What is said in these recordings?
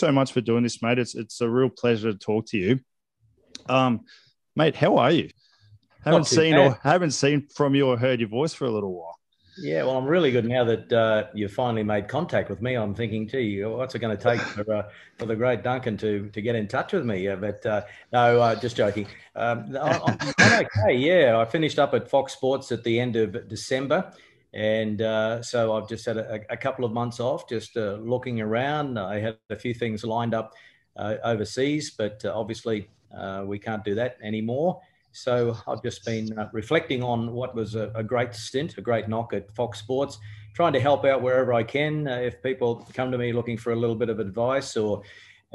so much for doing this, mate. It's it's a real pleasure to talk to you. Um, mate, how are you? Haven't seen bad. or haven't seen from you or heard your voice for a little while. Yeah, well, I'm really good now that uh, you've finally made contact with me. I'm thinking, gee, what's it going to take for, uh, for the great Duncan to to get in touch with me? Yeah, but uh, no, uh, just joking. Um, I'm, I'm, okay. Yeah, I finished up at Fox Sports at the end of December, and uh, so I've just had a, a, couple of months off, just uh, looking around. I had a few things lined up overseas, but obviously we can't do that anymore. So I've just been uh, reflecting on what was a, a, great stint, a great knock at Fox Sports, trying to help out wherever I can. Uh, if people come to me looking for a little bit of advice or,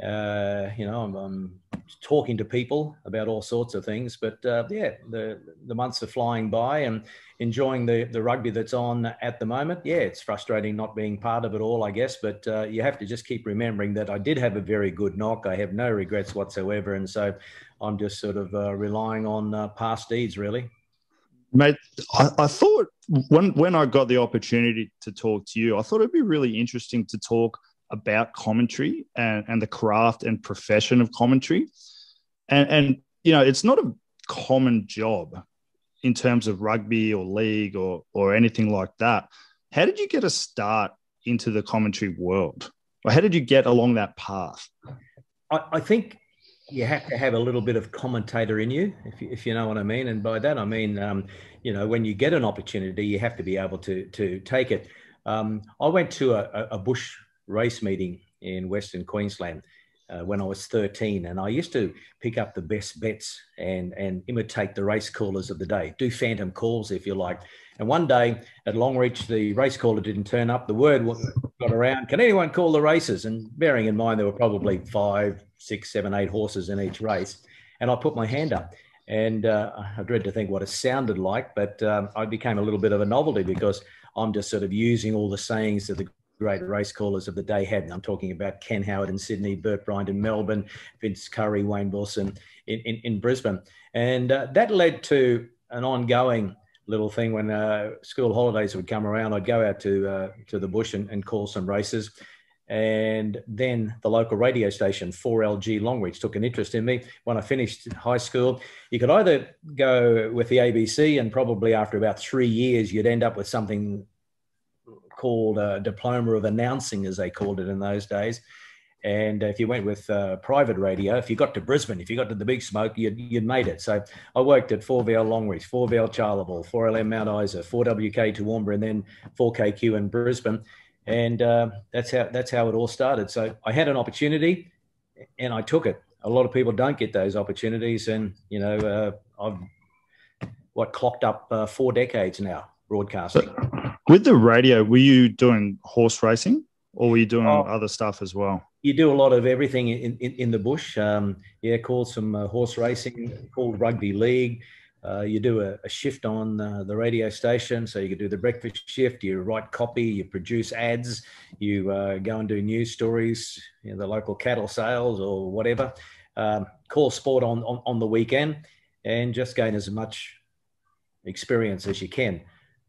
uh, you know, I'm, I'm, talking to people about all sorts of things. But uh, yeah, the, the months are flying by and enjoying the, the rugby that's on at the moment. Yeah, it's frustrating not being part of it all, I guess. But uh, you have to just keep remembering that I did have a very good knock. I have no regrets whatsoever. And so I'm just sort of uh, relying on uh, past deeds, really. Mate, I, I, thought when when I got the opportunity to talk to you, I thought it'd be really interesting to talk about commentary and, and the craft and profession of commentary. And, and you know, it's not a common job in terms of rugby or league or or anything like that. How did you get a start into the commentary world? Or how did you get along that path? I, I think you have to have a little bit of commentator in you, if you, if you know what I mean. And by that I mean, um, you know, when you get an opportunity, you have to be able to to take it. Um, I went to a, a, bush race meeting in Western Queensland uh, when I was 13, and I used to pick up the best bets and and imitate the race callers of the day, do phantom calls if you like. And one day at Longreach, the race caller didn't turn up. The word got around, can anyone call the races? And bearing in mind, there were probably five, six, seven, eight horses in each race. And I put my hand up. And uh, I dread to think what it sounded like, but um, I became a little bit of a novelty because I'm just sort of using all the sayings that the great race callers of the day had. And I'm talking about Ken Howard in Sydney, Bert Bryant in Melbourne, Vince Curry, Wayne Wilson in, in, in Brisbane. And uh, that led to an ongoing little thing when uh, school holidays would come around. I'd go out to uh, to the bush and, and, call some races, and then the local radio station 4LG Longreach took an interest in me when I finished high school. You could either go with the ABC, and probably after about three years, you'd end up with something called a diploma of announcing, as they called it in those days. And if you went with uh, private radio, if you got to Brisbane, if you got to the big smoke, you'd, you'd made it. So I worked at 4VL Longreach, 4VL Charleville, 4LM Mount Isa, 4WK Toowoomba, and then 4KQ in Brisbane. And uh, that's how that's how it all started. So I had an opportunity, and I took it. A lot of people don't get those opportunities, and you know, uh, I've what clocked up uh, four decades now broadcasting. With the radio, were you doing horse racing? or were you doing oh, other stuff as well? You do a lot of everything in, in, in the bush. Um, yeah, called some uh, horse racing, called rugby league. Uh, you do a, a shift on uh, the radio station, so you could do the breakfast shift. You write copy, you produce ads, you uh, go and do news stories, you know, the local cattle sales or whatever. Um, call sport on, on on the weekend, and just gain as much experience as you can.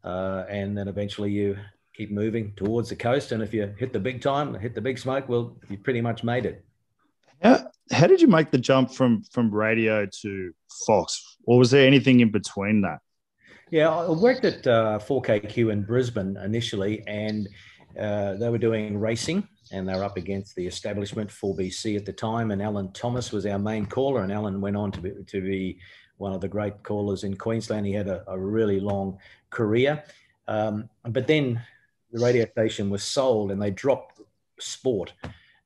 Uh, and then eventually you keep moving towards the coast. And if you hit the big time, hit the big smoke, well, you pretty much made it. How, how did you make the jump from from radio to Fox, or was there anything in between that? Yeah, I worked at uh, 4KQ in Brisbane initially, and uh, they were doing racing, and they were up against the establishment 4BC at the time. And Alan Thomas was our main caller, and Alan went on to be, to be one of the great callers in Queensland. He had a, a really long career, um, but then the radio station was sold and they dropped sport.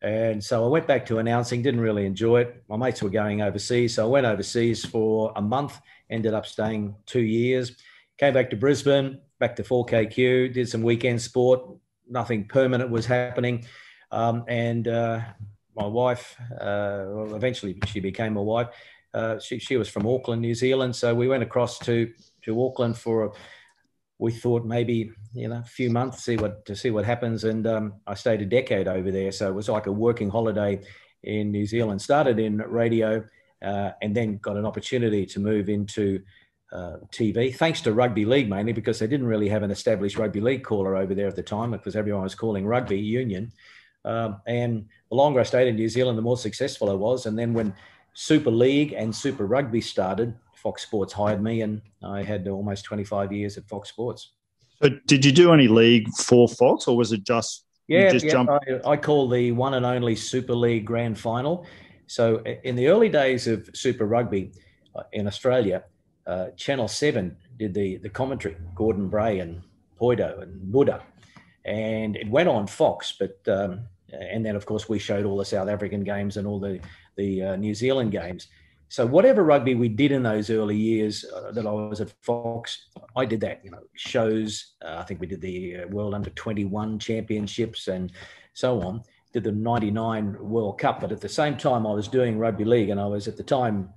And so I went back to announcing, didn't really enjoy it. My mates were going overseas. So I went overseas for a month, ended up staying two years, came back to Brisbane, back to 4KQ, did some weekend sport. Nothing permanent was happening. Um, and uh, my wife, uh, well, eventually she became my wife. Uh, she, she was from Auckland, New Zealand. So we went across to, to Auckland for a, we thought maybe you know a few months see what to see what happens and um, i stayed a decade over there so it was like a working holiday in new zealand started in radio uh, and then got an opportunity to move into uh, tv thanks to rugby league mainly because they didn't really have an established rugby league caller over there at the time because everyone was calling rugby union Um, and the longer I stayed in New Zealand, the more successful I was. And then when Super League and Super Rugby started, Fox Sports hired me, and I had almost 25 years at Fox Sports. So, did you do any league for Fox, or was it just yeah? just yeah I, I call the one and only Super League Grand Final. So, in the early days of Super Rugby uh, in Australia, uh, Channel Seven did the the commentary. Gordon Bray and Poido and Buddha, and it went on Fox, but um, and then of course we showed all the South African games and all the the uh, New Zealand games. So whatever rugby we did in those early years uh, that I was at Fox, I did that. You know, shows. Uh, I think we did the uh, World Under Twenty One Championships and so on. Did the '99 World Cup, but at the same time I was doing rugby league, and I was at the time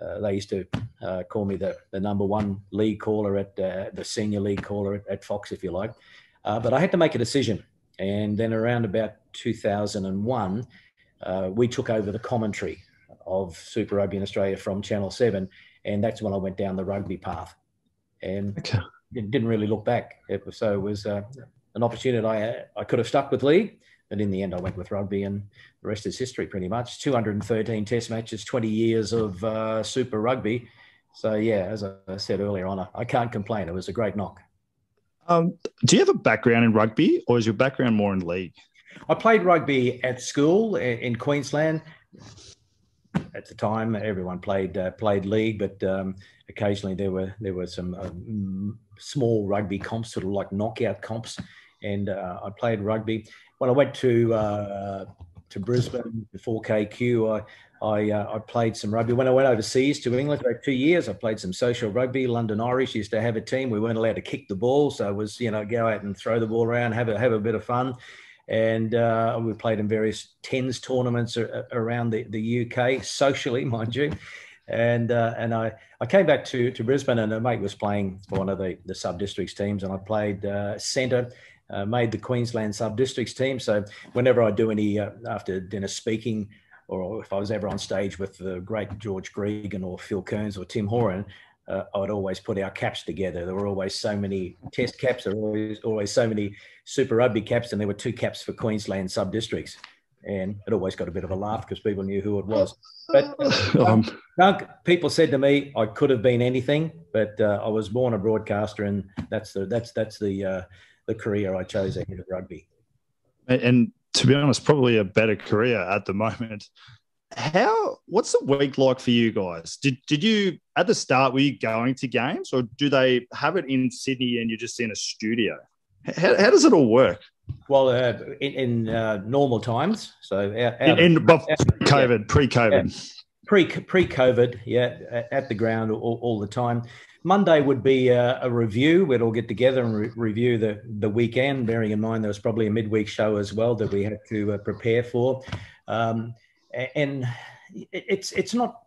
uh, they used to uh, call me the, the number one league caller at uh, the senior league caller at, at Fox, if you like. Uh, but I had to make a decision. And then around about 2001, uh, we took over the commentary of Super Rugby in Australia from Channel 7. And that's when I went down the rugby path. And okay. didn't really look back. It was, so it was uh, an opportunity I, I could have stuck with league. But in the end, I went with rugby, and the rest is history pretty much. 213 test matches, 20 years of uh, Super Rugby. So, yeah, as I said earlier on, I can't complain. It was a great knock. Um, do you have a background in rugby, or is your background more in league? I played rugby at school in Queensland. At the time, everyone played uh, played league, but um, occasionally there were there were some um, small rugby comps, sort of like knockout comps, and uh, I played rugby. When I went to uh, to Brisbane before KQ, I I, uh, I played some rugby. When I went overseas to England for two years, I played some social rugby. London Irish used to have a team. We weren't allowed to kick the ball, so it was you know go out and throw the ball around, have a have a bit of fun. And uh, we played in various tens tournaments around the, the UK, socially, mind you. And uh, and I, I came back to, to Brisbane, and a mate was playing for one of the, the sub districts teams, and I played uh, centre. Uh, made the Queensland sub districts team. So whenever I do any uh, after dinner speaking or if I was ever on stage with the great George Gregan or Phil Kearns or Tim Horan, uh, I would always put our caps together. There were always so many test caps, there were always, always so many Super Rugby caps, and there were two caps for Queensland sub districts. And it always got a bit of a laugh because people knew who it was. But um, people said to me, I could have been anything, but uh, I was born a broadcaster, and that's the that's that's the uh, the career I chose ahead of rugby. And to be honest, probably a better career at the moment. How? What's the week like for you guys? Did did you at the start were you going to games, or do they have it in Sydney and you're just in a studio? How, how does it all work? Well, uh, in, in uh, normal times, so out, out in, in COVID, yeah. pre-COVID, yeah. pre pre-COVID, yeah, at the ground all, all the time. Monday would be a, a, review. We'd all get together and re- review the, the weekend, bearing in mind there was probably a midweek show as well that we had to uh, prepare for. Um, and it's, it's not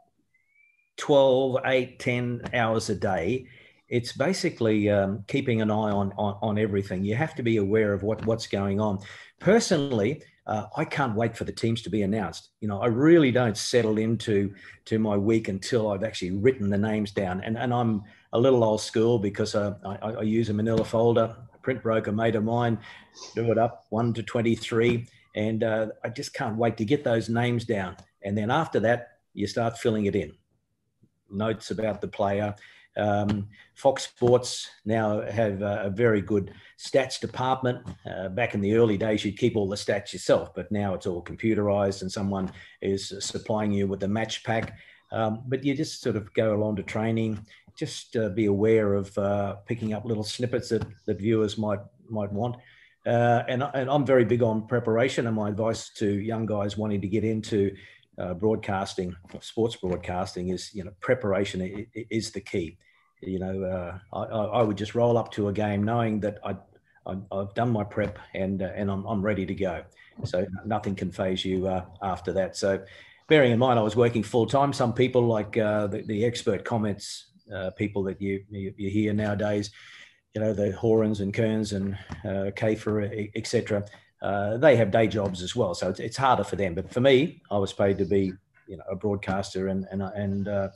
12, 8, 10 hours a day. It's basically um, keeping an eye on, on, on everything. You have to be aware of what, what's going on. Personally, uh, I can't wait for the teams to be announced. You know, I really don't settle into to my week until I've actually written the names down. And and I'm a little old school because uh, I, I, use a manila folder, a print broker made of mine, do it up one to 23. And uh, I just can't wait to get those names down. And then after that, you start filling it in. Notes about the player. Um, Fox Sports now have a, very good stats department. Uh, back in the early days, you'd keep all the stats yourself, but now it's all computerized and someone is supplying you with a match pack. Um, but you just sort of go along to training, just uh, be aware of uh, picking up little snippets that, that viewers might might want. Uh, and, and I'm very big on preparation. And my advice to young guys wanting to get into uh, broadcasting, sports broadcasting, is you know preparation is the key. You know, uh, I, I, would just roll up to a game knowing that I, I have done my prep and uh, and I'm, I'm ready to go. So nothing can faze you after that. So bearing in mind I was working full time, some people like the, the expert comments uh, people that you, you, you hear nowadays, you know, the Horans and Kearns and uh, Kafer, etc. Uh, they have day jobs as well, so it's, it's, harder for them. But for me, I was paid to be, you know, a broadcaster, and and and uh,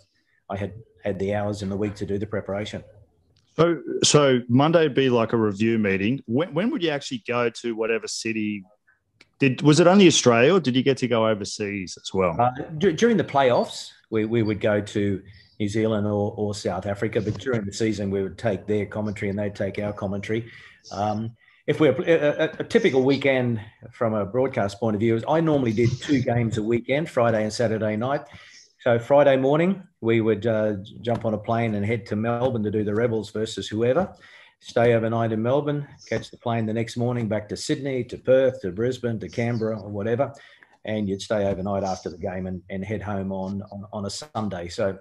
I had had the hours in the week to do the preparation. So, so Monday would be like a review meeting. When, when would you actually go to whatever city Did was it only Australia, or did you get to go overseas as well? Uh, d- during the playoffs, we, we would go to New Zealand or, or South Africa, but during the season, we would take their commentary and they'd take our commentary. Um, if we're a, a, typical weekend from a broadcast point of view, is I normally did two games a weekend, Friday and Saturday night. So Friday morning, we would uh, jump on a plane and head to Melbourne to do the Rebels versus whoever stay overnight in Melbourne, catch the plane the next morning back to Sydney, to Perth, to Brisbane, to Canberra, or whatever. And you'd stay overnight after the game and, and head home on, on, on a Sunday. So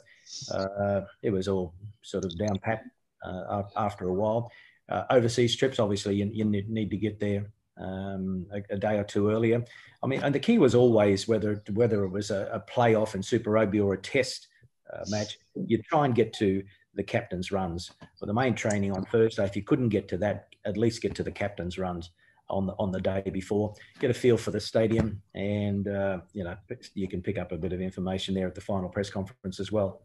uh, it was all sort of down pat uh, after a while. Uh, overseas trips, obviously, you, you, need to get there um, a, a, day or two earlier. I mean, and the key was always whether whether it was a, a playoff in Super Rugby or a test uh, match, you try and get to the captain's runs. For the main training on Thursday, if you couldn't get to that, at least get to the captain's runs on the on the day before. Get a feel for the stadium, and uh, you know you can pick up a bit of information there at the final press conference as well.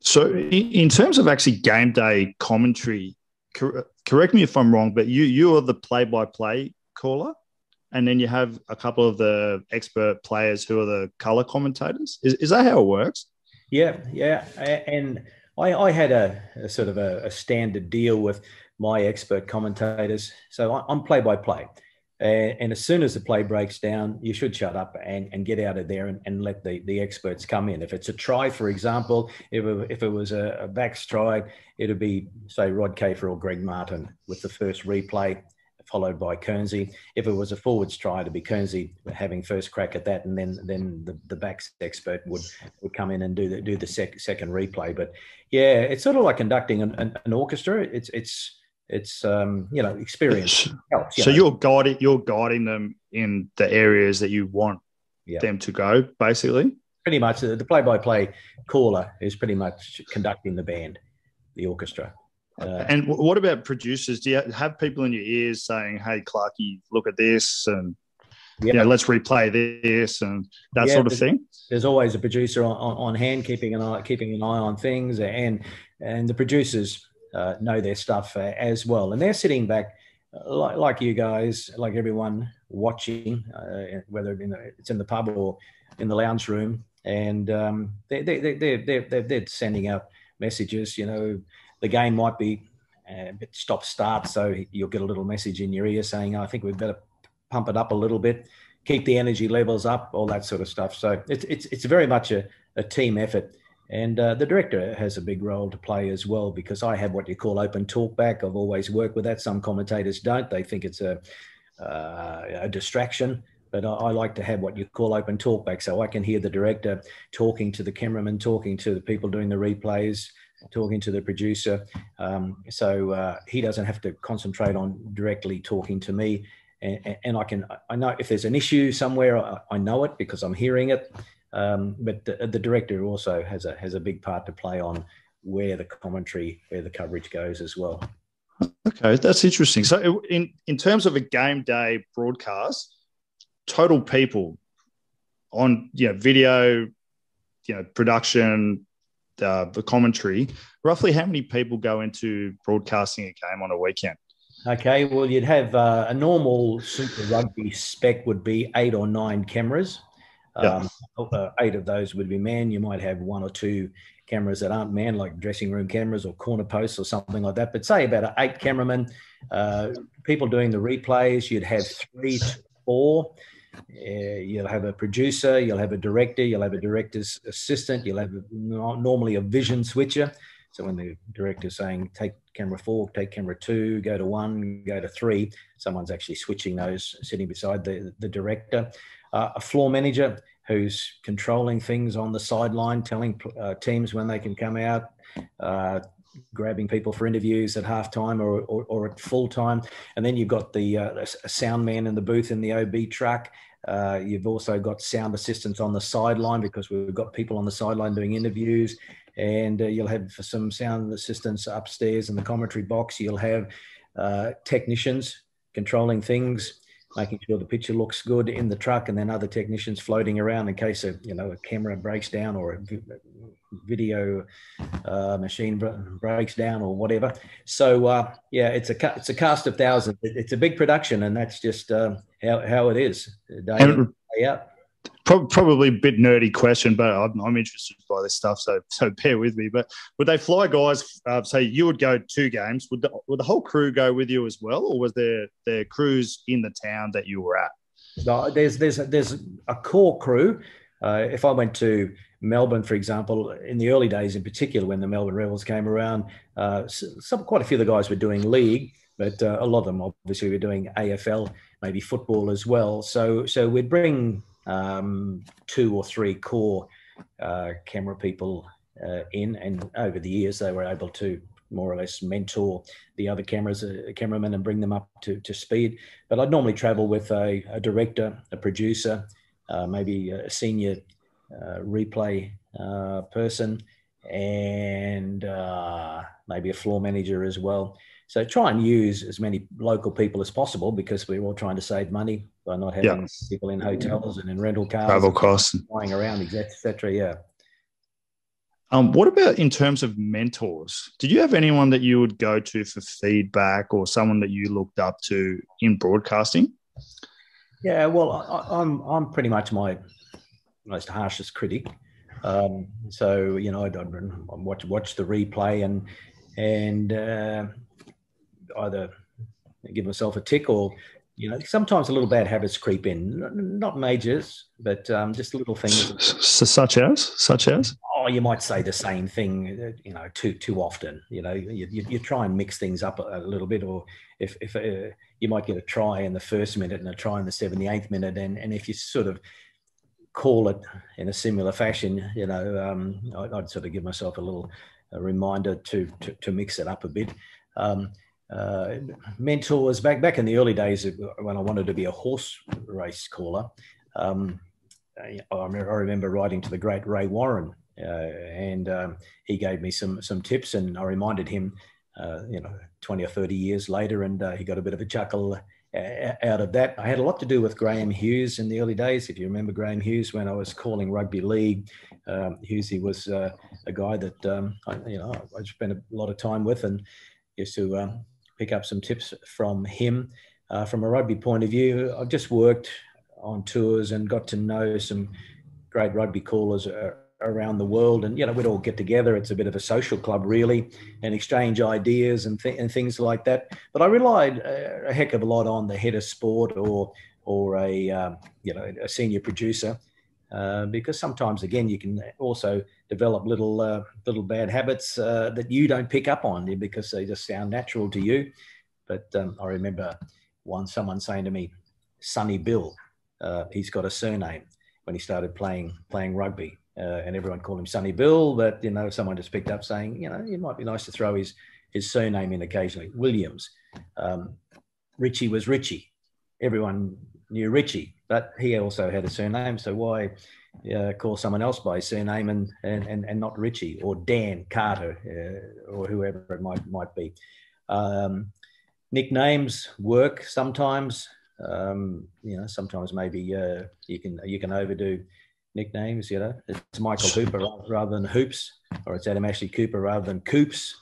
So, in terms of actually game day commentary, cor- correct me if I'm wrong, but you you are the play-by-play caller, and then you have a couple of the expert players who are the color commentators. Is, is that how it works? Yeah, yeah, and I, I had a, a, sort of a, a, standard deal with my expert commentators. So I'm play by play. And as soon as the play breaks down, you should shut up and, and get out of there and, and let the, the experts come in. If it's a try, for example, if it, if it was a, a back stride, it'd be, say, Rod Kafer or Greg Martin with the first replay followed by Kearnsy. If it was a forwards try, to be Kearnsy having first crack at that, and then then the, the backs expert would would come in and do the do the sec, second replay. But yeah, it's sort of like conducting an, an, an orchestra. It's it's it's um, you know experience helps. You so know. you're guiding you're guiding them in the areas that you want yeah. them to go, basically. Pretty much, the play-by-play caller is pretty much conducting the band, the orchestra. Uh, and what about producers? Do you have people in your ears saying, "Hey, Clarky, look at this," and yeah. you know, let's replay this and that yeah, sort of thing? There's always a producer on, on, on, hand keeping an eye keeping an eye on things, and and the producers uh, know their stuff uh, as well, and they're sitting back. Uh, like, like you guys, like everyone watching, uh, whether it's in the pub or in the lounge room, and um, they, they, they, they're, they're, they're sending out messages. You know, the game might be a bit stop start, so you'll get a little message in your ear saying, "I think we'd better pump it up a little bit, keep the energy levels up, all that sort of stuff." So it's it's it's very much a, a team effort. And uh, the director has a big role to play as well because I have what you call open talkback. I've always worked with that. Some commentators don't. They think it's a, uh, a distraction. But I, I, like to have what you call open talkback so I can hear the director talking to the cameraman, talking to the people doing the replays, talking to the producer. Um, so uh, he doesn't have to concentrate on directly talking to me. And, and, I can, I know if there's an issue somewhere, I, I know it because I'm hearing it. Um, but the, the, director also has a has a big part to play on where the commentary, where the coverage goes as well. Okay, that's interesting. So, in in terms of a game day broadcast, total people on you know video, you know production, uh, the commentary, roughly how many people go into broadcasting a game on a weekend? Okay, well, you'd have uh, a normal Super Rugby spec would be eight or nine cameras. Um, uh, eight of those would be man. You might have one or two cameras that aren't man, like dressing room cameras or corner posts or something like that. But say about eight cameramen, uh, people doing the replays, you'd have three to four. Uh, you'll have a producer, you'll have a director, you'll have a director's assistant, you'll have a, normally a vision switcher. So when the director's saying take camera four, take camera two, go to one, go to three, someone's actually switching those sitting beside the, the director. Uh, a floor manager who's controlling things on the sideline, telling uh, teams when they can come out, uh, grabbing people for interviews at halftime or, or, or at full time. And then you've got the uh, sound man in the booth in the OB truck. Uh, you've also got sound assistants on the sideline because we've got people on the sideline doing interviews. And uh, you'll have for some sound assistants upstairs in the commentary box. You'll have uh, technicians controlling things making sure the picture looks good in the truck, and then other technicians floating around in case a you know a camera breaks down or a video uh, machine breaks down or whatever. So uh, yeah, it's a it's a cast of thousands. It's a big production, and that's just uh, how, how it is. Day in, day out probably a bit nerdy question, but I'm, I'm, interested by this stuff, so so bear with me. But would they fly guys? Uh, say you would go two games. Would the, would the whole crew go with you as well, or was there there crews in the town that you were at? No, there's there's there's a core crew. Uh, if I went to Melbourne, for example, in the early days, in particular, when the Melbourne Rebels came around, uh, some quite a few of the guys were doing league, but uh, a lot of them obviously were doing AFL, maybe football as well. So so we'd bring um, two or three core uh, camera people uh, in, and over the years they were able to more or less mentor the other cameras, uh, cameramen, and bring them up to, to speed. But I'd normally travel with a, a director, a producer, uh, maybe a senior uh, replay uh, person, and maybe a floor manager as well. So try and use as many local people as possible because we're all trying to save money by not having yeah. people in hotels and in rental cars, travel costs, flying around, etc. Yeah. Um, what about in terms of mentors? Did you have anyone that you would go to for feedback or someone that you looked up to in broadcasting? Yeah, well, I, am I'm, I'm pretty much my most harshest critic. Um, so you know, I'd, I'd watch watch the replay and and uh, either give myself a tick or you know sometimes a little bad habits creep in. Not majors but um, just little things. So such as? Such as? Oh you might say the same thing uh, you know too too often. You know you, you, you try and mix things up a, a little bit or if, if uh, you might get a try in the first minute and a try in the 78th minute and, and if you sort of call it in a similar fashion you know um, I, would sort of give myself a little a reminder to, to, to mix it up a bit. Um, uh, mentors back back in the early days when I wanted to be a horse race caller. Um, I, I, remember writing to the great Ray Warren, uh, and um, he gave me some some tips, and I reminded him, uh, you know, twenty or thirty years later, and uh, he got a bit of a chuckle uh, out of that. I had a lot to do with Graeme Hughes in the early days. If you remember Graeme Hughes, when I was calling rugby league, um, Hughesy was uh, a guy that um, I, you know I spent a lot of time with, and used to um, pick up some tips from him. Uh, from a rugby point of view, I've just worked on tours and got to know some great rugby callers uh, around the world. And, you know, we'd all get together. It's a bit of a social club, really, and exchange ideas and, th- and things like that. But I relied a, a heck of a lot on the head of sport or, or a, um, you know, a senior producer uh, because sometimes again you can also develop little uh, little bad habits uh, that you don't pick up on because they just sound natural to you. But um, I remember once someone saying to me, "Sonny Bill," uh, he's got a surname when he started playing playing rugby, uh, and everyone called him Sonny Bill. But you know, someone just picked up saying, you know, it might be nice to throw his his surname in occasionally. Williams, um, Richie was Richie. Everyone knew Richie, but he also had a surname. So why uh, call someone else by surname and, and, and, and not Richie or Dan Carter uh, or whoever it might, might be? Um, nicknames work sometimes. Um, you know, sometimes maybe uh, you can you can overdo nicknames. You know, it's Michael Hooper rather than Hoops, or it's Adam Ashley Cooper rather than Coops,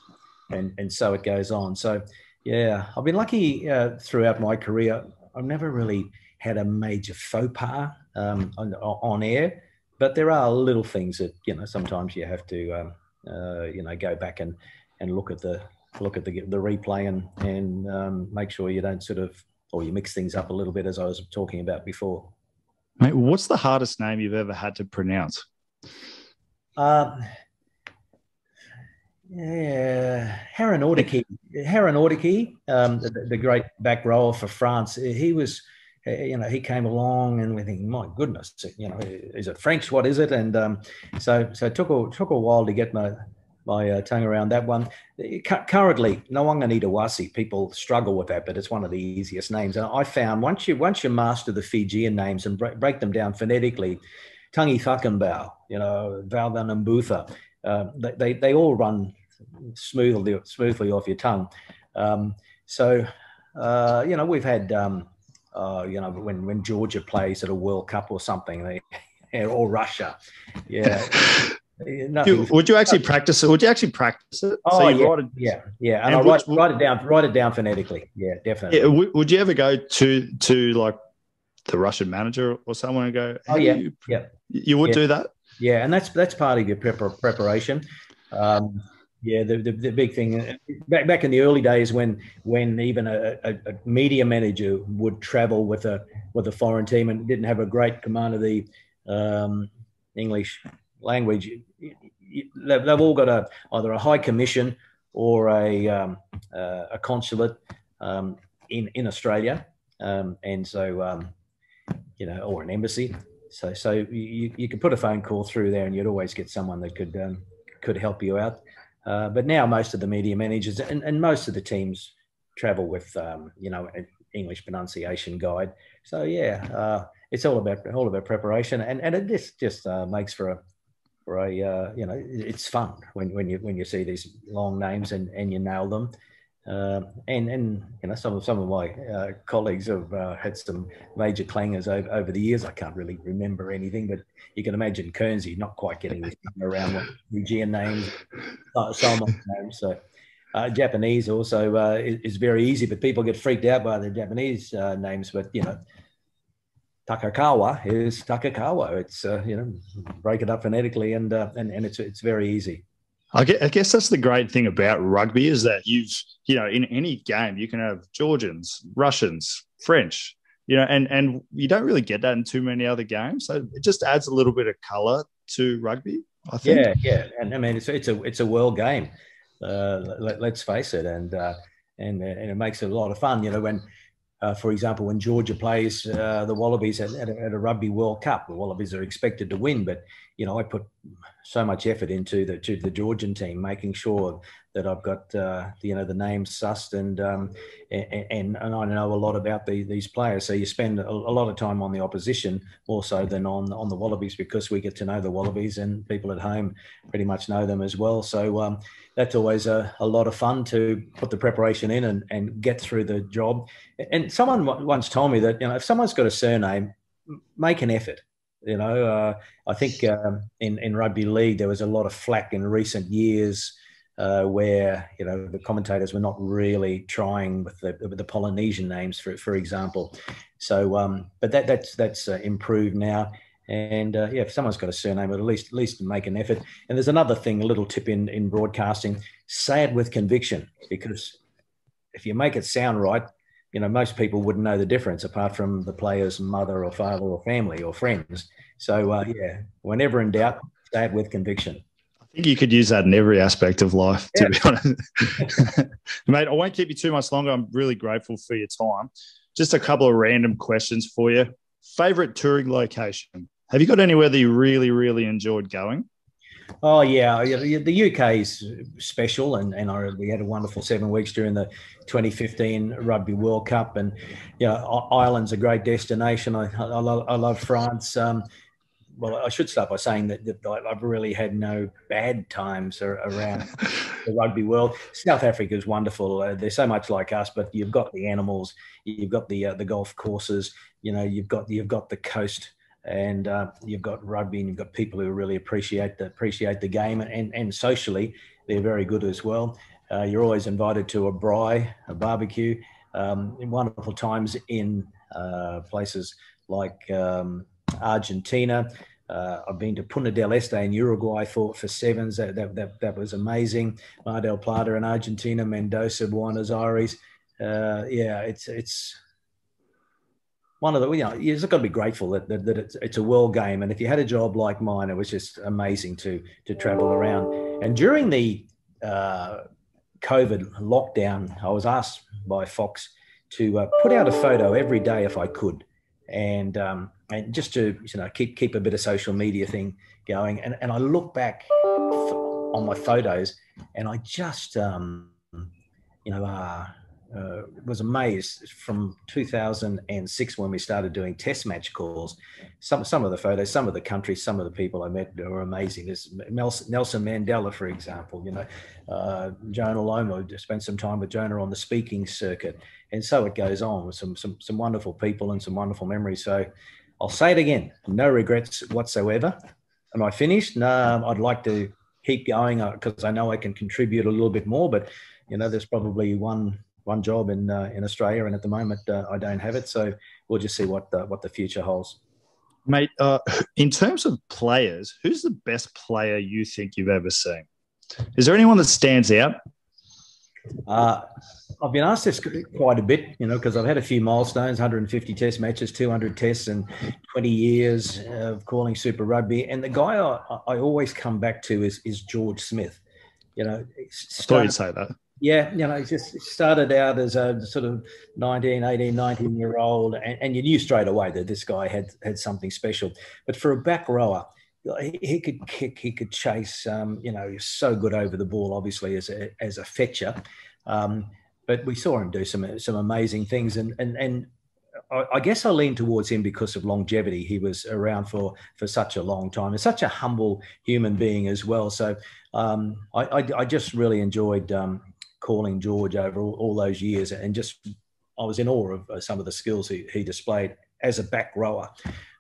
and and so it goes on. So, yeah, I've been lucky uh, throughout my career. I've never really had a major faux pas um, on, on, air, but there are little things that you know sometimes you have to um, uh, you know go back and and look at the look at the the replay and and um, make sure you don't sort of or you mix things up a little bit as I was talking about before. Mate, what's the hardest name you've ever had to pronounce? Um, yeah, Harinordoquy, Harron Audicke, um, the, the, great back rower for France. He was you know, he came along and we think, my goodness, you know, is it French? What is it? And um, so, so it took a, took a while to get my, my uh, tongue around that one. Currently, Nawaqanitawase, people struggle with that, but it's one of the easiest names. And I found once you once you master the Fijian names and break, break them down phonetically, Tangi Thakambau, you know, Valvanambutha, uh, they, they, they all run smoothly smoothly off your tongue. Um, so, uh, you know, we've had um, uh, you know, when when Georgia plays at a World Cup or something, they, or Russia, yeah. you, would you actually practice it? Would you actually practice it? Oh so yeah, it, yeah, yeah. And, and I write, write it down, write it down phonetically. Yeah, definitely. Yeah, would, would you ever go to to like the Russian manager or someone and go, "Oh yeah, you, yeah, you would yeah. do that." Yeah, and that's that's part of your prep- preparation. Um, yeah, the, the, the, big thing back back in the early days when when even a, a, a, media manager would travel with a with a foreign team and didn't have a great command of the um, English language, they've all got a either a high commission or a um, uh, a consulate um, in in Australia, um, and so um, you know, or an embassy. So so you you could put a phone call through there, and you'd always get someone that could um, could help you out. Uh, but now most of the media managers and, and most of the teams travel with, um, you know, an English pronunciation guide. So yeah, uh, it's all about all about preparation, and and it just just uh, makes for a for a uh, you know it's fun when when you when you see these long names and and you nail them. Uh, and and you know some of some of my uh, colleagues have uh, had some major clangers over, over the years. I can't really remember anything, but you can imagine Kearnsy not quite getting his around Fijian names, uh, names. So uh, Japanese also uh, is, is, very easy, but people get freaked out by the Japanese names. But you know, Takakawa is Takakawa. It's you know break it up phonetically, and and and it's it's very easy. I guess that's the great thing about rugby is that you've, you know, in any game you can have Georgians, Russians, French, you know, and and you don't really get that in too many other games. So it just adds a little bit of color to rugby. I think. Yeah, yeah, and I mean it's it's a it's a world game. Uh, let, us face it, and uh, and and it makes it a lot of fun. You know, when uh, for example, when Georgia plays uh, the Wallabies at, at, a, at, a, Rugby World Cup, the Wallabies are expected to win, but you know I put so much effort into the to the Georgian team, making sure that I've got uh, you know the names sussed and, um, and, and I know a lot about the, these players. So you spend a, a, lot of time on the opposition more so than on on the Wallabies because we get to know the Wallabies and people at home pretty much know them as well. So um, that's always a, a lot of fun to put the preparation in and, and get through the job. And someone once told me that you know if someone's got a surname, make an effort you know, uh, I think um, in in rugby league there was a lot of flack in recent years uh, where you know the commentators were not really trying with the with the Polynesian names, for for example. So, um, but that that's that's uh, improved now. And uh, yeah, if someone's got a surname, but at least at least make an effort. And there's another thing, a little tip in in broadcasting: say it with conviction, because if you make it sound right, you know, most people wouldn't know the difference apart from the player's mother or father or family or friends. So, uh, yeah, whenever in doubt, say it with conviction. Think you could use that in every aspect of life, to be honest. Mate, I won't keep you too much longer. I'm really grateful for your time. Just a couple of random questions for you. Favorite touring location? Have you got anywhere that you really, really enjoyed going? Oh yeah, the UK is special, and and I, we had a wonderful seven weeks during the 2015 Rugby World Cup, and you know, Ireland's a great destination. I, I love I love France. Um, well, I should start by saying that, that, I've really had no bad times around the rugby world. South Africa is wonderful. Uh, they're so much like us, but you've got the animals, you've got the uh, the golf courses, you know, you've got you've got the coast and uh, you've got rugby and you've got people who really appreciate the appreciate the game and and socially they're very good as well. Uh, you're always invited to a braai, a barbecue, um, wonderful times in uh, places like um, Argentina. Uh, I've been to Punta del Este in Uruguay for, for sevens. That, that, that, that was amazing. Mar del Plata in Argentina, Mendoza, Buenos Aires. Uh, yeah, it's it's one of the you know you just got to be grateful that, that, that, it's, it's a world game and if you had a job like mine it was just amazing to to travel around and during the uh, covid lockdown i was asked by fox to uh, put out a photo every day if i could and um, and just to you know keep keep a bit of social media thing going. And, and i look back on my photos and i just um, you know uh, uh, was amazed from 2006 when we started doing test match calls. Some some of the photos, some of the countries, some of the people I met were amazing. There's Nelson Mandela, for example. You know, uh, Jonah Lomu. Spent some time with Jonah on the speaking circuit, and so it goes on with some some some wonderful people and some wonderful memories. So I'll say it again: no regrets whatsoever. Am I finished? No, I'd like to keep going because uh, I know I can contribute a little bit more, but you know, there's probably one one job in uh, in Australia, and at the moment uh, I don't have it. So we'll just see what the, what the future holds. Mate, uh, in terms of players, who's the best player you think you've ever seen? Is there anyone that stands out? Uh, I've been asked this quite a bit, you know, because I've had a few milestones 150 test matches, 200 tests, and 20 years of calling Super Rugby. And the guy I, I always come back to is, is George Smith. You know, I thought you'd say that. Yeah, you know, he just started out as a sort of 19, 18, 19 year old, and, and you knew straight away that this guy had had something special. But for a back rower, he, he could kick, he could chase. Um, you know, he's so good over the ball, obviously as a as a fetcher. Um, but we saw him do some some amazing things, and and and I guess I lean towards him because of longevity. He was around for for such a long time, and such a humble human being as well. So um, I, I, I, just really enjoyed um, calling George over all, all, those years, and just I was in awe of uh, some of the skills he, he displayed as a back rower.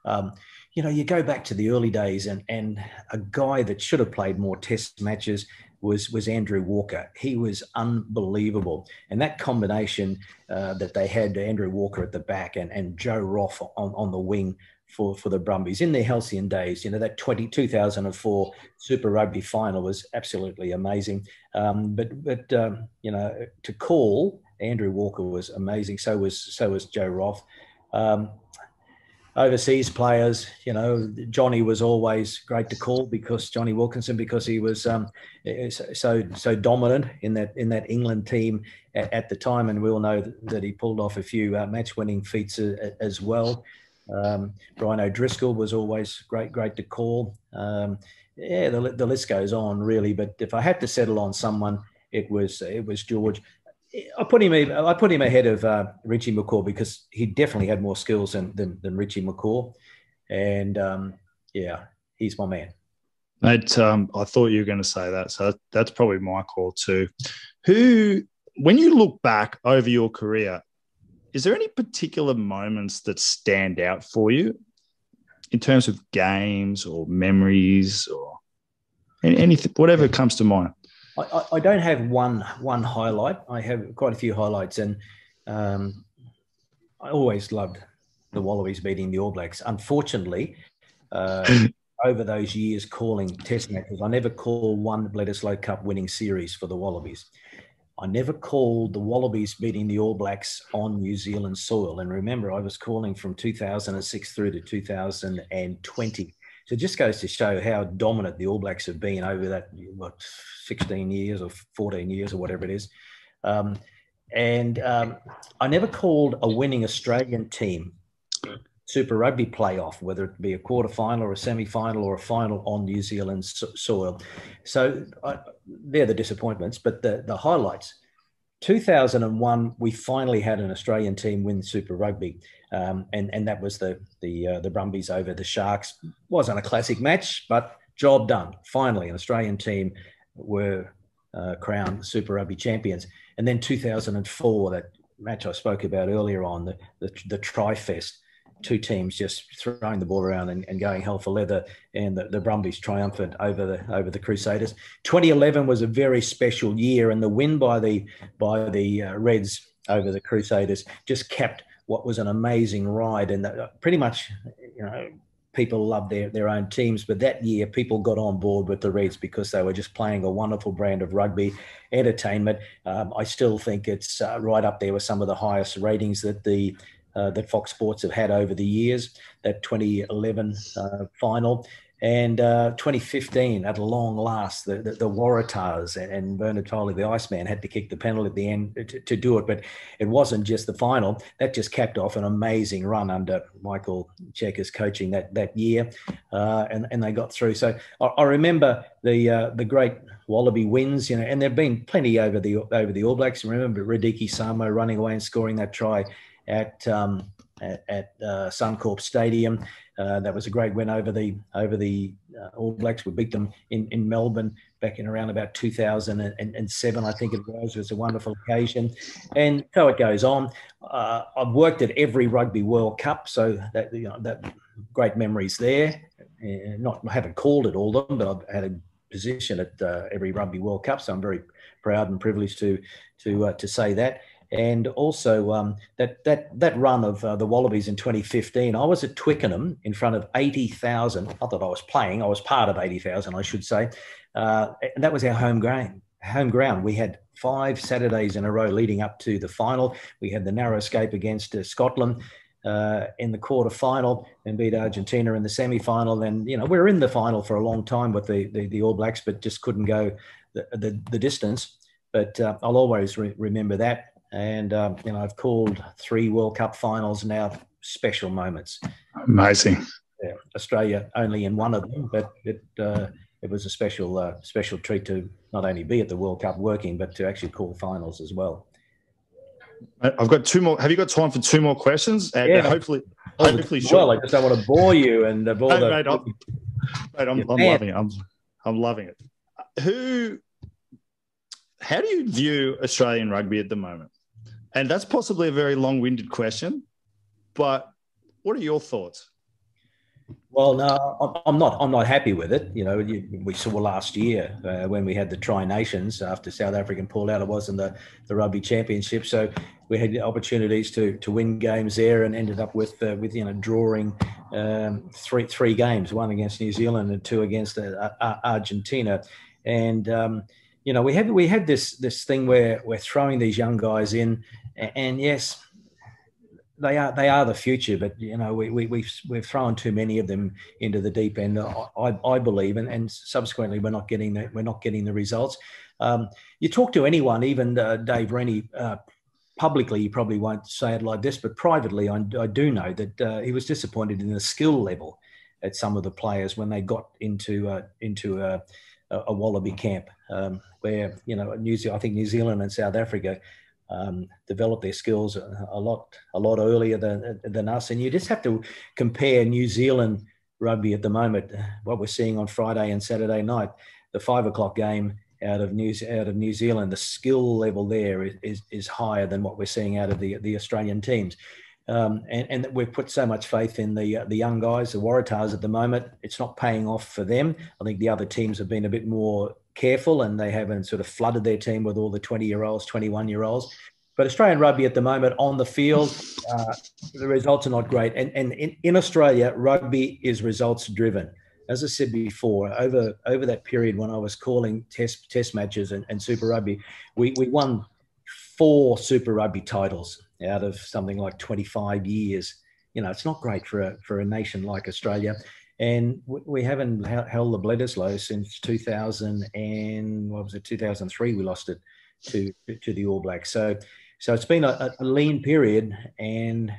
Um, you know, you go back to the early days, and and a guy that should have played more Test matches was was Andrew Walker. He was unbelievable, and that combination uh, that they had Andrew Walker at the back and and Joe Roff on on the wing for, for the Brumbies in their halcyon days. You know, that 20, 2004 Super Rugby final was absolutely amazing. Um, but, but um, you know, to call, Andrew Walker was amazing. So was, so was Joe Roff. Um, overseas players, you know, Jonny was always great to call because Jonny Wilkinson, because he was um, so so dominant in that in that England team at, at, the time, and we all know that he pulled off a few uh, match-winning feats as well. Um, Brian O'Driscoll was always great, great to call. Um, yeah, the, the list goes on really. But if I had to settle on someone, it was it was George. I put him I put him ahead of uh, Richie McCaw because he definitely had more skills than than, than Richie McCaw, and um, yeah, he's my man. Mate, um, I thought you were going to say that, so that's probably my call too. Who, when you look back over your career, is there any particular moments that stand out for you in terms of games or memories or anything, whatever comes to mind? I, I, don't have one one highlight. I have quite a few highlights, and um, I always loved the Wallabies beating the All Blacks. Unfortunately, uh, over those years calling Test matches, I never called one Bledisloe Cup winning series for the Wallabies. I never called the Wallabies beating the All Blacks on New Zealand soil. And remember, I was calling from 2006 through to 2020. So it just goes to show how dominant the All Blacks have been over that, what, 16 years or 14 years or whatever it is. Um, and um, I never called a winning Australian team Super Rugby playoff, whether it be a quarter final or a semi final or a final on New Zealand soil. So uh, they're the disappointments, but the, the highlights 2001, we finally had an Australian team win Super Rugby, um, and and that was the the uh, the Brumbies over the Sharks. wasn't a classic match, but job done. Finally, an Australian team were uh, crowned Super Rugby champions. And then 2004, that match I spoke about earlier on, the the, the Tri Fest two teams just throwing the ball around and, and going hell for leather, and the, the, Brumbies triumphant over the over the Crusaders. 2011 was a very special year, and the win by the by the uh, Reds over the Crusaders just kept what was an amazing ride, and the, uh, pretty much, you know. People loved their, their own teams, but that year people got on board with the Reds because they were just playing a wonderful brand of rugby entertainment. Um, I still think it's uh, right up there with some of the highest ratings that the uh, that Fox Sports have had over the years, that 2011 uh, final. And uh, 2015, at long last, the, the, the Waratahs and, Bernard Foley, the Iceman, had to kick the penalty at the end to, to, do it. But it wasn't just the final. That just capped off an amazing run under Michael Cheika's coaching that, that year. Uh, and, and they got through. So I, I remember the uh, the great Wallaby wins, you know, and there have been plenty over the over the All Blacks. Remember Radike Samo running away and scoring that try at um, at, at uh, Suncorp Stadium. Uh, that was a great win over the over the uh, All Blacks. We beat them in, in Melbourne back in around about 2007, I think it was. It was a wonderful occasion, and so it goes on. Uh, I've worked at every Rugby World Cup, so that you know that great memories there. Not I haven't called it all of them, but I've had a position at uh, every Rugby World Cup, so I'm very proud and privileged to to to say that and also um, that that that run of uh, the Wallabies in 2015. I was at Twickenham in front of 80,000. Not that I was playing; I was part of 80,000, I should say. Uh, and that was our home ground. Home ground. We had five Saturdays in a row leading up to the final. We had the narrow escape against uh, Scotland. Uh, in the quarter final and beat Argentina in the semi final. And, you know, we were in the final for a long time with the, the, the All Blacks, but just couldn't go the, the, the distance. But uh, I'll always re- remember that. And, um, you know, I've called three World Cup finals now special moments. Amazing. Yeah, Australia only in one of them, but it, uh, it was a special, uh, special treat to not only be at the World Cup working, but to actually call finals as well. I've got two more. Have you got time for two more questions? And yeah. hopefully, hopefully, well, sure. I just don't want to bore you and bore no, the. Mate, I'm, mate, I'm, I'm loving it. I'm, I'm loving it. Who? How do you view Australian rugby at the moment? And that's possibly a very long-winded question, but what are your thoughts? Well, no, I'm not. I'm not happy with it. You know, we saw last year uh, when we had the Tri Nations after South African pulled out. It was in the, the Rugby Championship, so we had opportunities to to win games there, and ended up with uh, with you know drawing um, three three games, one against New Zealand and two against uh, Argentina, and um, you know we had we had this this thing where we're throwing these young guys in, and yes, they are they are the future, but you know we, we we've we've thrown too many of them into the deep end. I, I believe, and, and subsequently we're not getting the we're not getting the results. Um, you talk to anyone, even uh, Dave Rennie, uh, publicly, you probably won't say it like this, but privately, I, I do know that uh, he was disappointed in the skill level at some of the players when they got into uh, into a, a, Wallaby camp, um, where you know New Zealand, I think New Zealand and South Africa um, develop their skills a, lot a lot earlier than than us. And you just have to compare New Zealand rugby at the moment, what we're seeing on Friday and Saturday night, the five o'clock game out of New out of New Zealand. The skill level there is is, is higher than what we're seeing out of the the Australian teams. Um, and, and, we've put so much faith in the uh, the young guys, the Waratahs at the moment. It's not paying off for them. I think the other teams have been a bit more careful and they haven't sort of flooded their team with all the 20 year olds, 21 year olds. But Australian rugby at the moment on the field, uh, the results are not great. And, and in, in Australia, rugby is results driven. As I said before, over over that period when I was calling test test matches and, and Super Rugby, we, we won four Super Rugby titles out of something like 25 years. You know, it's not great for a, for a nation like Australia. And we haven't held the Bledisloe since 2000 and what was it 2003 we lost it to to the All Blacks. So so it's been a, a lean period. And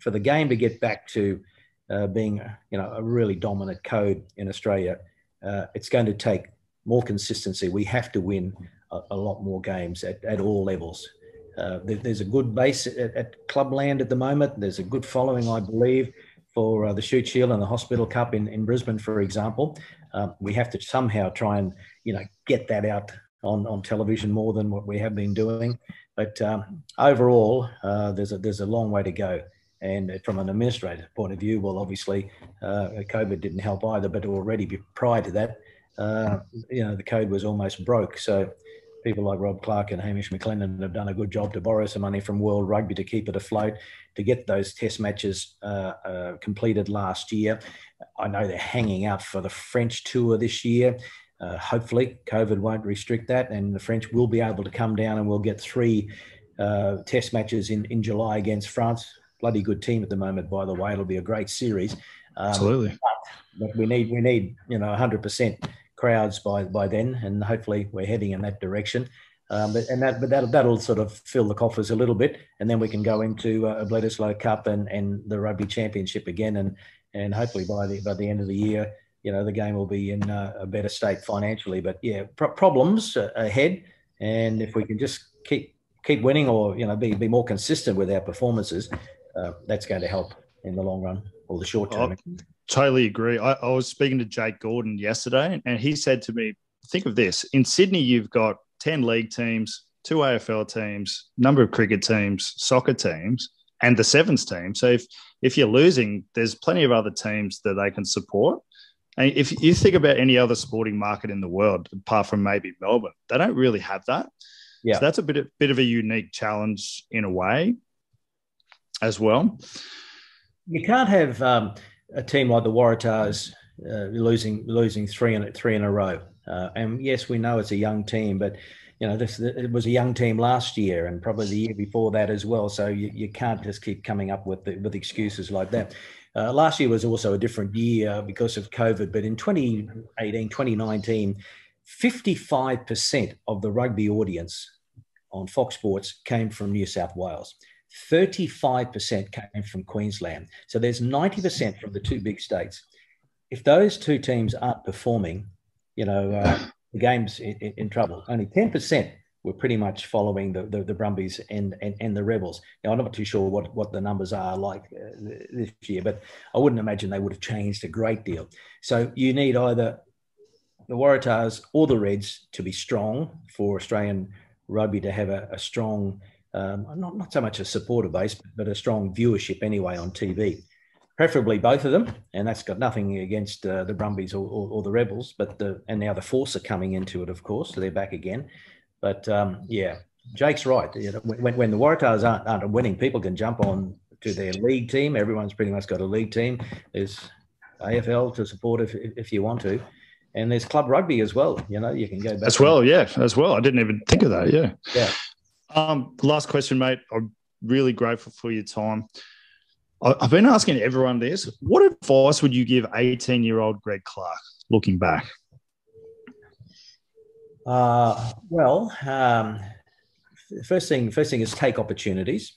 for the game to get back to uh, being you know a really dominant code in Australia uh, it's going to take more consistency. We have to win a, a lot more games at, at all levels uh, there's a good base at, at clubland at the moment there's a good following I believe for uh, the Shute Shield and the Hospital Cup in, in Brisbane, for example. Um, we have to somehow try and you know get that out on, on television more than what we have been doing. But um, overall, uh, there's a there's a long way to go. And from an administrative point of view, well, obviously, uh, COVID didn't help either. But already prior to that, uh, you know, the code was almost broke. So people like Rob Clarke and Hamish McLennan have done a good job to borrow some money from World Rugby to keep it afloat, to get those test matches uh, uh, completed last year. I know they're hanging out for the French tour this year. Uh, hopefully, COVID won't restrict that, and the French will be able to come down and we'll get three uh, test matches in, in July against France. Bloody good team at the moment, by the way. It'll be a great series. Um, Absolutely. But, but we need we need you know 100 percent crowds by by then, and hopefully we're heading in that direction. Um, but and that but that that'll sort of fill the coffers a little bit, and then we can go into uh, a Bledisloe Cup and and the Rugby Championship again, and and hopefully by the by the end of the year, you know, the game will be in uh, a better state financially. But yeah, pro- problems ahead, and if we can just keep keep winning or you know be be more consistent with our performances, uh, that's going to help in the long run or the short term. Oh, totally agree. I, I, was speaking to Jake Gordon yesterday, and he said to me, "Think of this: in Sydney, you've got ten league teams, two AFL teams, number of cricket teams, soccer teams, and the sevens team. So if if you're losing, there's plenty of other teams that they can support." And if you think about any other sporting market in the world, apart from maybe Melbourne, they don't really have that. Yeah. So that's a bit of, bit of a unique challenge in a way as well. You can't have um, a team like the Waratahs uh, losing losing three in three in a row. Uh, and yes, we know it's a young team, but you know this it was a young team last year and probably the year before that as well. So you, you can't just keep coming up with the, with excuses like that. Uh, last year was also a different year because of COVID, but in 2018, 2019, 55% of the rugby audience on Fox Sports came from New South Wales. 35% came from Queensland. So there's 90% from the two big states. If those two teams aren't performing, you know, uh, the game's in, in, trouble. Only 10% were pretty much following the, the, the Brumbies and, and, and, the Rebels. Now, I'm not too sure what, what the numbers are like uh, this year, but I wouldn't imagine they would have changed a great deal. So you need either the Waratahs or the Reds to be strong for Australian rugby to have a, a strong um, not, not so much a supporter base, but a strong viewership anyway on TV. Preferably both of them, and that's got nothing against uh, the Brumbies or, or, or, the Rebels, but the and now the Force are coming into it, of course, so they're back again. But um, yeah, Jake's right. You know, when, when the Waratahs aren't, aren't winning, people can jump on to their league team. Everyone's pretty much got a league team. There's AFL to support if, if you want to. And there's club rugby as well. You know, you can go back. As well, yeah, as well. I didn't even think of that. Yeah. Yeah. Um, last question, mate. I'm really grateful for your time. I've been asking everyone this. What advice would you give 18 year old Greg Clarke looking back? Uh, well, um, first thing, first thing is take opportunities.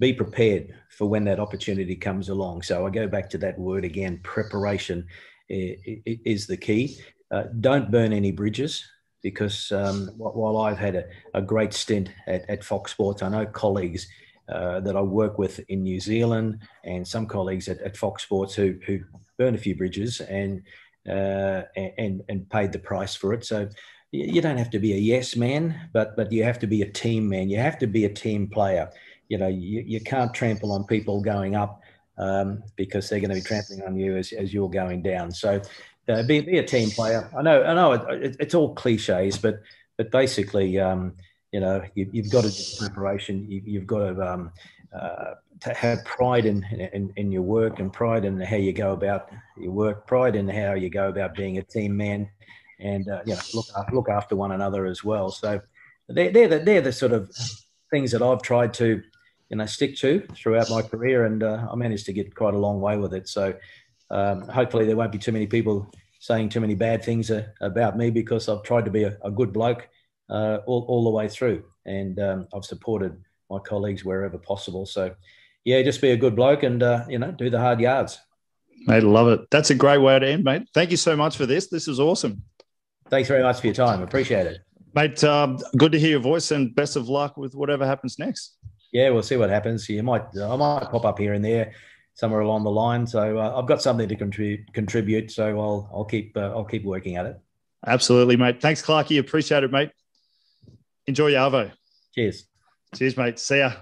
Be prepared for when that opportunity comes along. So I go back to that word again. Preparation is the key. Uh, don't burn any bridges because um, while I've had a, a great stint at, at, Fox Sports, I know colleagues uh, that I work with in New Zealand and some colleagues at, at Fox Sports who, who burned a few bridges and, uh, and, and paid the price for it. So you don't have to be a yes man, but, but you have to be a team man. You have to be a team player. You know, you, you can't trample on people going up um, because they're going to be trampling on you as, as you're going down. So uh, be, be a team player. I know, I know, it, it's all cliches, but but basically, um, you know, you, have got to do preparation. You, have got to, um, uh, to have pride in, in, in your work and pride in how you go about your work, pride in how you go about being a team man, and uh, you know, look look after one another as well. So they're they're the, they're the sort of things that I've tried to you know stick to throughout my career, and uh, I managed to get quite a long way with it. So um, hopefully there won't be too many people saying too many bad things uh, about me because I've tried to be a, a good bloke uh, all, all the way through. And um, I've supported my colleagues wherever possible. So, yeah, just be a good bloke and, uh, you know, do the hard yards. Mate, love it. That's a great way to end, mate. Thank you so much for this. This is awesome. Thanks very much for your time. Appreciate it. Mate, um, good to hear your voice and best of luck with whatever happens next. Yeah, we'll see what happens. You might, I might pop up here and there somewhere along the line. So uh, I've got something to contribute. Contribute. So I'll I'll keep uh, I'll keep working at it. Absolutely, mate. Thanks, Clarky. Appreciate it, mate. Enjoy your Arvo. Cheers. Cheers, mate. See ya.